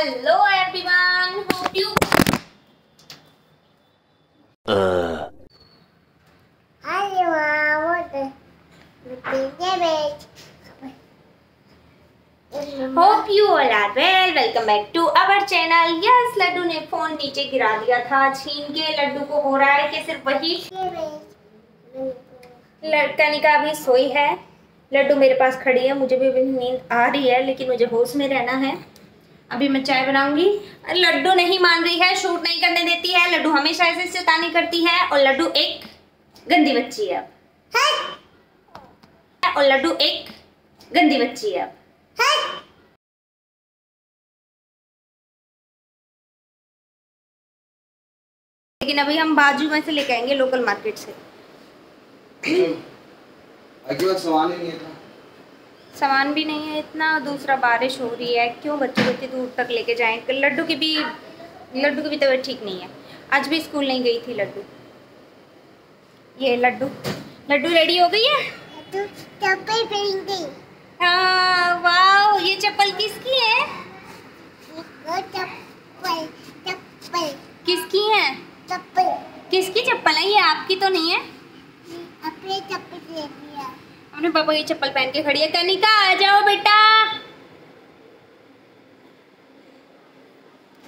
Hello everyone, hope you hope you all are well welcome back to our channel yes Laddu ने phone नीचे गिरा दिया था. छीन के लड्डू को हो रहा है कि सिर्फ़ वही कनिका अभी सोई है। लड्डू मेरे पास खड़ी है। मुझे भी नींद आ रही है लेकिन मुझे होश में रहना है। अभी मैं चाय बनाऊँगी। लड्डू नहीं मान रही है, शूट नहीं करने देती है। लड्डू हमेशा ऐसे शैतानी करती है और लड्डू एक गंदी बच्ची है अब। और लड्डू एक गंदी बच्ची है अब। लेकिन अभी हम बाजू में से लेके आएँगे लोकल मार्केट से। अगली बार सामान ही नहीं था सामान भी नहीं है इतना दूसरा बारिश हो रही है क्यों बच्चों को इतनी दूर तक लेके जाएँ? लड्डू की भी लड्डू की भी तबीयत ठीक नहीं है। आज भी स्कूल नहीं गई थी लड्डू। ये लड्डू। लड्डू रेडी हो गई है? हाँ वाह ये चप्पल किसकी है? किसकी है? चप्पल। किसकी चप्पल है? ये आपकी तो नहीं है? अपने पापा की चप्पल पहन के खड़ी है। कनिका आ जाओ बेटा।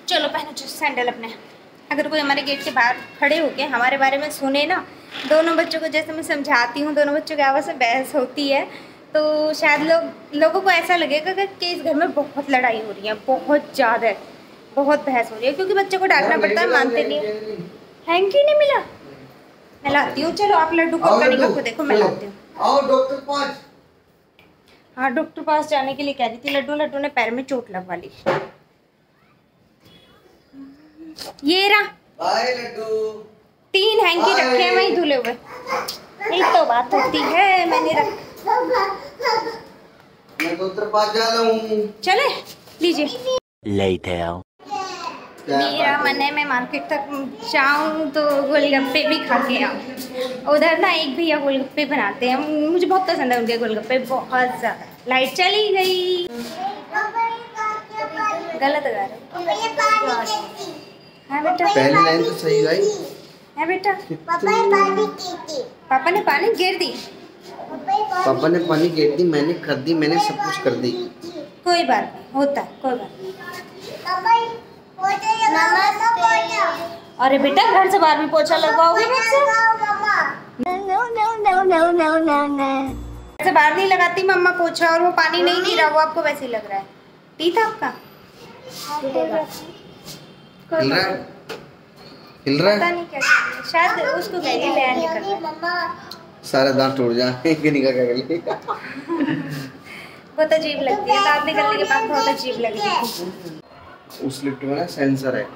चलो पहनो सैंडल अपने। अगर कोई हमारे गेट के बाहर खड़े होके हमारे बारे में सुने ना दोनों बच्चों को जैसे मैं समझाती हूँ दोनों बच्चों की आवाज़ में बहस होती है तो शायद लोग लोगों को ऐसा लगेगा कि इस घर में बहुत लड़ाई हो रही है बहुत ज़्यादा बहुत बहस हो रही है क्योंकि बच्चों को डांटना पड़ता है मानते नहीं हैंकी नहीं मिला? मैं लाती हूँ चलो आप लड्डू। को देखो मैं लाती हूँ। आओ डॉक्टर पास। हाँ डॉक्टर पास जाने के लिए कह रही थी लड्डू लड्डू ने पैर में चोट लगवा ली। ये रहा। बाय लड्डू। तीन हैंकी रखे हैं वहीं धुले हुए। एक तो बात होती है मैंने रख मैं डॉक्टर पास जा रहा हूँ। चले लीजिए। Later. मेरा मन है मैं मार्केट तक जाऊँ तो गोलगप्पे भी खा के आऊँ। उधर ना एक भैया गोलगप्पे बनाते हैं। मुझे बहुत पसंद है उनके गोलगप्पे बहुत ज़्यादा। लाइट चली गई। गलत गा रहे हाँ। बेटा। पहली लाइन तो सही गाई है बेटा। पापा ने पानी गिर दी। पापा ने पानी गिर दी मैंने कर दी मैंने सब कुछ कर दी। कोई बात नहीं होता कोई बात नहीं। अरे बेटा घर से बाहर भी पोछा लगवाओगे मुझसे? से बाहर नहीं लगाती मम्मा पोछा और वो पानी नहीं गिरा वो आपको वैसे ही लग रहा है। टी था आपका? हिल रहा है? हिल रहा पता नहीं क्या है। शायद उसको सारे दांत टूट जाए कनिका कर लेगा बहुत अजीब लगती है। दांत निकलने के बाद बहुत अजीब लग रही है उस लिफ्ट में ना सेंसर है।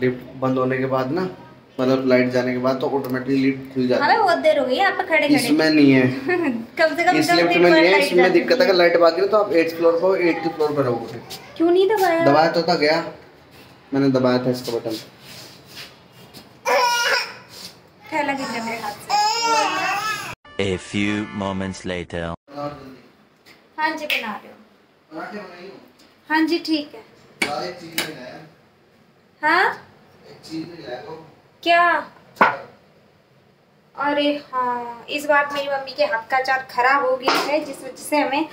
लिफ्ट बंद होने के बाद ना मतलब लाइट जाने के बाद तो ऑटोमेटिकली लिफ्ट खुल जाती हमें बहुत देर हो गई आप खड़े खड़े इसमें नहीं है। कम से कम इस लिफ्ट में नहीं है इसमें दिक्कत है कि लाइट भागी ना तो आप एट फ्लोर पर एट फ्लोर पर रहोगे। क्यों नहीं दबाया? दबाया तो था गया मैंने दबाया था इसका बटन। थैला गिर गया मेरे हाथ से। A few moments later. हाँ जी बना रहे हो। हाँ जी ठीक है। हाँ। क्या? अरे हाँ इस बार मेरी मम्मी के हाथ का अचार खराब हो गया है जिस वजह से हमें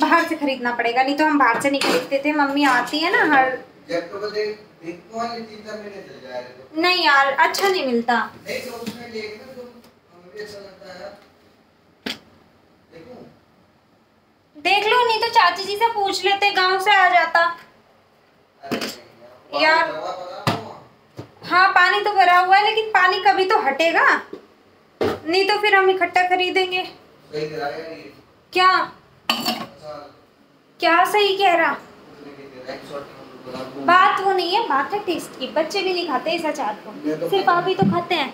बाहर से खरीदना पड़ेगा। नहीं तो हम बाहर से नहीं खरीदते थे मम्मी आती है ना हर नहीं यार अच्छा नहीं मिलता। देख लो नहीं तो चाची जी से पूछ लेते गाँव से आ जाता। यार हाँ पानी तो भरा हुआ है लेकिन पानी कभी तो हटेगा। नहीं तो फिर हम इकट्ठा खरीदेंगे। क्या? क्या सही कह रहा? बात वो नहीं है बात है टेस्ट की। बच्चे भी नहीं खाते ऐसा चार को। सिर्फ़ आप ही तो खाते हैं।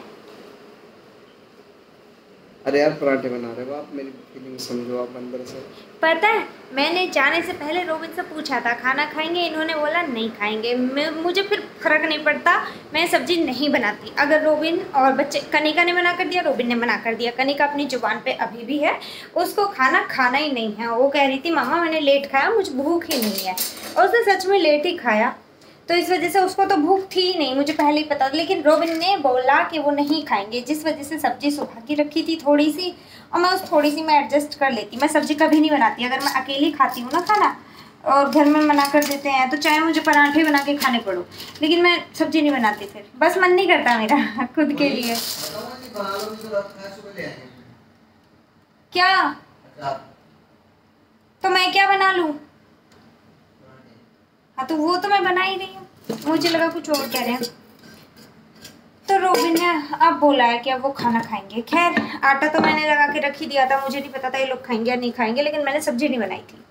अरे यार, पराठे बना रहे हो आप, मेरी फीलिंग समझो आप अंदर से। पता है, मैंने जाने से पहले रोबिन से पूछा था, खाना खाएँगे? इन्होंने बोला, नहीं खाएँगे। मुझे फिर फ़र्क नहीं पड़ता, मैं सब्ज़ी नहीं बनाती। अगर रोबिन और बच्चे, कनिका ने मना कर दिया रोबिन ने मना कर दिया। कनिका अपनी ज़ुबान पे अभी भी है, उसको खाना खाना ही नहीं है। वो कह रही थी, मामा, मैंने लेट खाया, मुझे भूख ही नहीं है। और उसने सच में लेट ही खाया। तो इस वजह से उसको तो भूख थी ही नहीं, मुझे पहले ही पता था। लेकिन रोबिन ने बोला कि वो नहीं खाएँगे, जिस वजह से सब्ज़ी सुबह की रखी थी थोड़ी सी, और मैं उस थोड़ी सी मैं एडजस्ट कर लेती। मैं सब्ज़ी कभी नहीं बनाती, अगर मैं अकेली खाती हूँ ना खाना, और घर में मना कर देते हैं तो चाहे मुझे पराठे बना के खाने पड़ो, लेकिन मैं सब्ज़ी नहीं बनाती फिर। बस मन नहीं करता मेरा खुद के लिए। क्या? तो मैं क्या बना लूँ? हाँ तो वो तो मैं बना ही रही हूँ। मुझे लगा कुछ और कह रहे हैं। तो रोबिन ने अब बोला है कि अब वो खाना खाएँगे। खैर, आटा तो मैंने लगा के रख ही दिया था, मुझे नहीं पता था ये लोग खाएँगे या नहीं खाएँगे, लेकिन मैंने सब्ज़ी नहीं बनाई थी।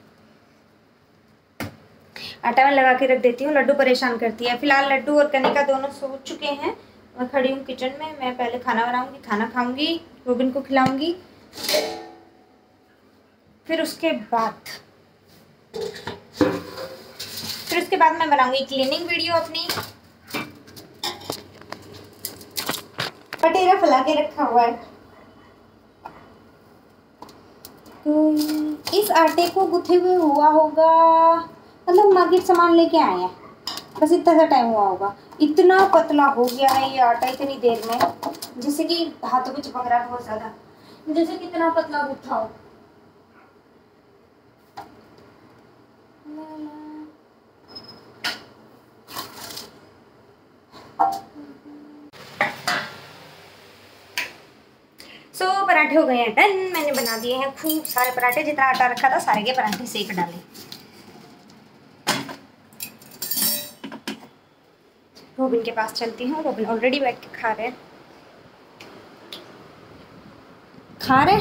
आटा मैं लगा के रख देती हूँ, लड्डू परेशान करती है। फ़िलहाल लड्डू और कनिका दोनों सो चुके हैं। मैं खड़ी हूँ किचन में, मैं पहले खाना बनाऊँगी, खाना खाऊँगी, रोबिन को खिलाऊँगी। फिर उसके बाद फिर उसके बाद मैं बनाऊँगी क्लीनिंग वीडियो अपनी। पटेरा फैला के रखा हुआ है। तो इस आटे को गुथे हुए हुआ होगा। मतलब मार्केट सामान लेके आए हैं। बस इतना सा टाइम हुआ होगा। इतना पतला हो गया है ये आटा इतनी देर में जैसे कि हाथों को चिपक रहा बहुत ज़्यादा। जैसे कितना पतला गुथा हो। सो so, पराठे हो गए हैं डन। मैंने बना दिए हैं खूब सारे पराठे जितना आटा रखा था सारे के पराठे सेक डाले। रोबिन के पास चलती हूँ। रोबिन ऑलरेडी बैठ के खा रहे खा रहे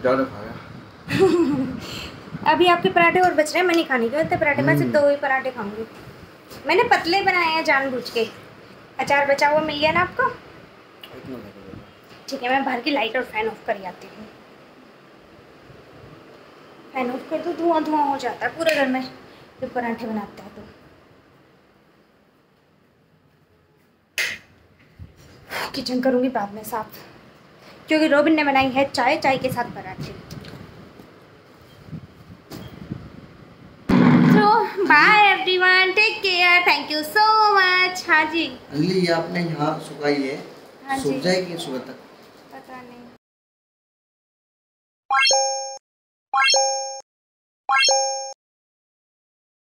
ज़्यादा अभी आपके पराठे और बच रहे हैं मैं नहीं खाने के पराठे मैं सिर्फ़ दो ही पराठे खाऊँगी। मैंने पतले बनाए हैं जानबूझ के। अचार बचा हुआ मिल गया ना आपको? ठीक है मैं बाहर की लाइट और फ़ैन ऑफ़ कर आती हूँ। फ़ैन ऑफ़ कर दो धुआँ धुआँ हो जाता है पूरे घर में। जब पराठे बनाते हैं तो। किचन करूँगी बाद में साफ़। क्योंकि रोबिन ने बनाई है चाय चाय के साथ पराठे। तो bye everyone thank you so much हाँ जी। अल्ली आपने यहाँ सुखाई है। हाँ सूख जाएगी सुबह तक?